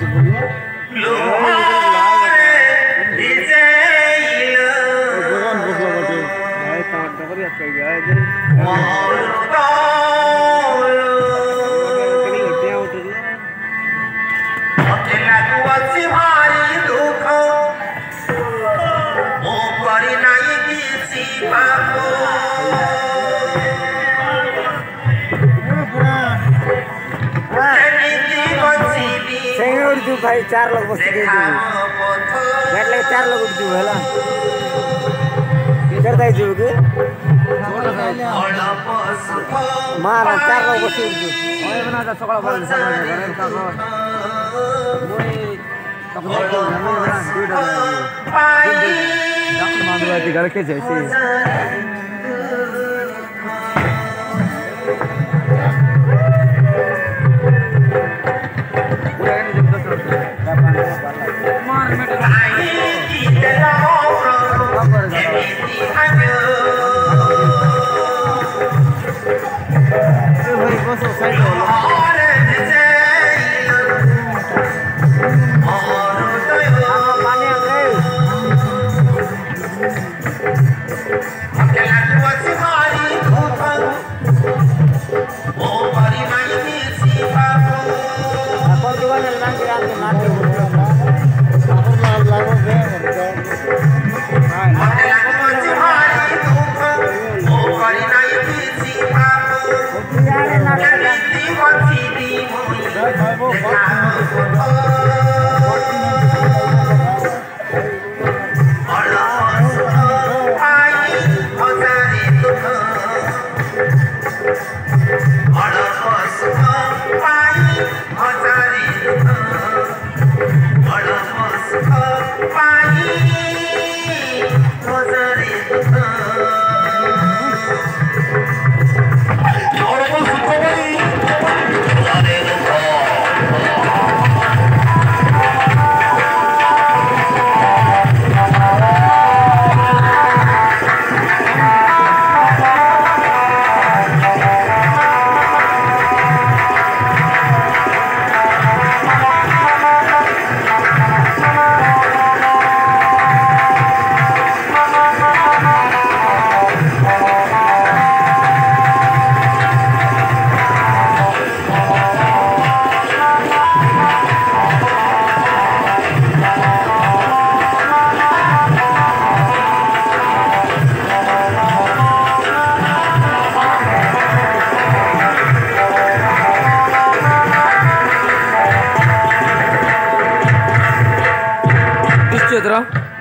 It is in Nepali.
Oh, my God. उठ्छु भाइ चार लग बसिदिउ ब्याटलाई चार लग दिउ होला गर्दै दाइजु कि मारा चार लग बसिदिउ सकाळ के छ Eu vou Sarah.